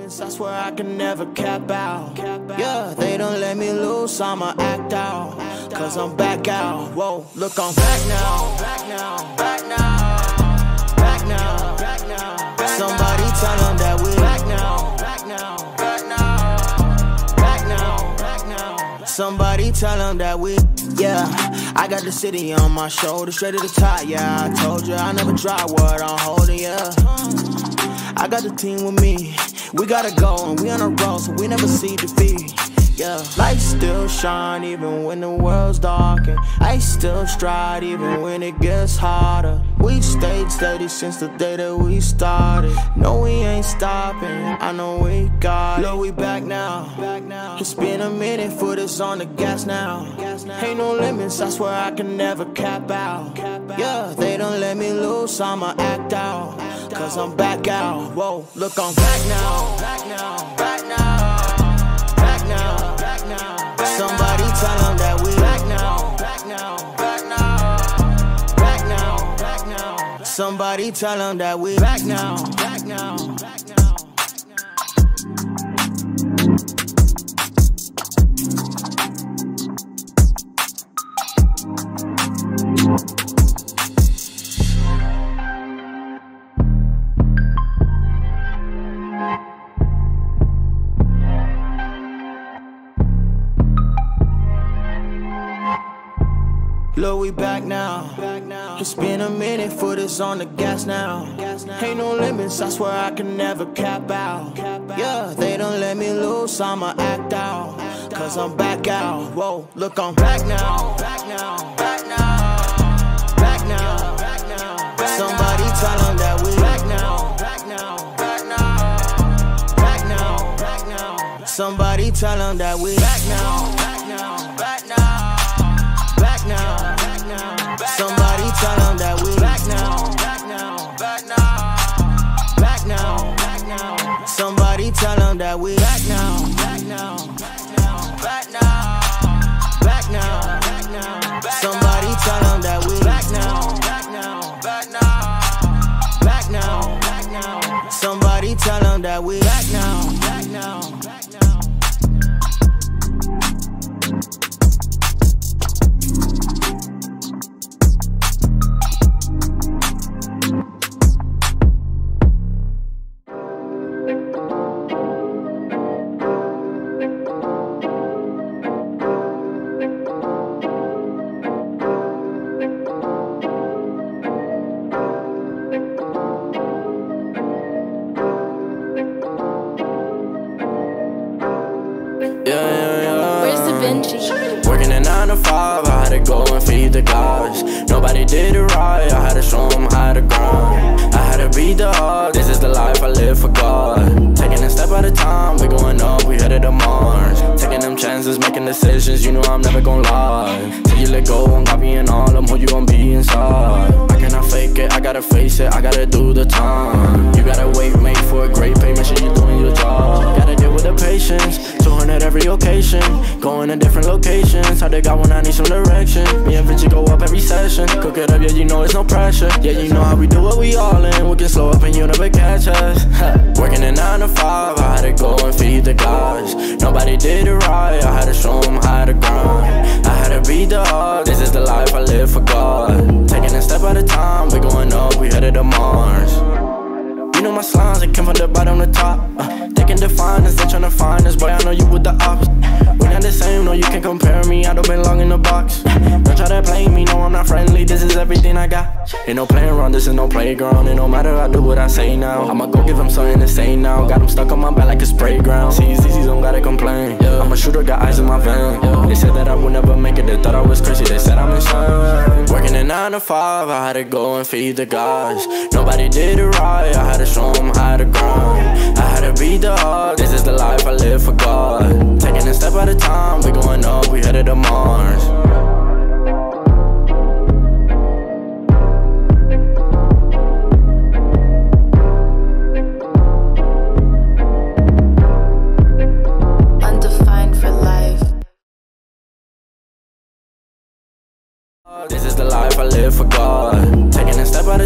limits, I swear I can never cap out. Yeah, they don't let me loose, I'ma act out. Cause I'm back out. Whoa, look, I'm back now. Back now. Back now. Back now. Back now. Somebody tell them that we back now. Back now. Back now. Back now. Back now. Somebody tell them that we, yeah. I got the city on my shoulder, straight to the top, yeah. I told you I never drop what I'm holding, yeah. I got the team with me. We gotta go and we on a roll, so we never see defeat. Yeah, light still shine even when the world's dark, and I still stride even when it gets harder. We stayed steady since the day that we started. No, we ain't stopping. I know we got. Look, we back now. It's been a minute, foot is on the gas now. Ain't no limits, I swear I can never cap out. Yeah, they don't let me loose, I'ma act out. Cause I'm back out. Whoa, look, I'm back now. Back now. Back now. Tell them that we back now. Back now. Back now. Back now. Back now. Somebody tell them that we back now. Back now. Back now. Look, we back now. It's been a minute, foot is on the gas now. Ain't no limits, I swear I can never cap out. Yeah, they don't let me loose, I'ma act out. Cause I'm back out. Whoa, look, I'm back now. Back now. Back now. Back now. Somebody tell them that we back now. Back now. Back now. Back now. Back now. Somebody tell them that we. Back now. Tell them that we back now. Back now. Back now. Back now. Back now. Somebody tell Yeah, yeah, yeah. Where's the Benji? Working a nine to five, I had to go and feed the guys. Nobody did it right, I had to show them how to grind. I had to beat the odds, this is the life I live for God. Taking a step at a time, we going up, we headed to Mars. Taking them chances, making decisions, you know I'm never gonna lie. Till you let go, I'm copying all them, who you gon' be inside. I cannot fake it, I gotta face it, I gotta do the time. You gotta wait, make for a great payment, sure you're 200 every occasion. Going to different locations, how they got when I need some direction. Me and Vinci go up every session. Cook it up, yeah, you know it's no pressure. Yeah, you know how we do it, we all in. We can slow up and you never catch us. Working a 9 to 5, I had to go and feed the guys. Nobody did it right, I had to show You know my slimes, they came from the bottom to top. Uh, they can define us, they tryna find us. Boy, I know you with the ops. We not the same, no, you can't compare me. I don't belong in the box. Don't try to play me, no, I'm not friendly. This is everything I got. Ain't no playing around, this is no playground. It no matter, I do what I say now. I'ma go give them something to say now. Got them stuck on my back like a Sprayground. See, easy, don't gotta complain. I'm a shooter, got eyes in my van. They said that I would never make it, they thought I was crazy. They said I'm insane. Working a 9 to 5, I had to go and feed the guys. Nobody did it right, I to show them how to grind. I had to the odds, this is the life I live for God. Taking a step at a time, we going up, we headed to. Undefined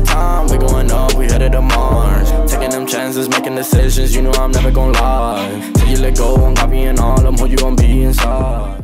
time, we going up, we headed to Mars. Taking them chances, making decisions, you know I'm never gonna lie. Till you let go, I'm copying all them, who you gon' be inside.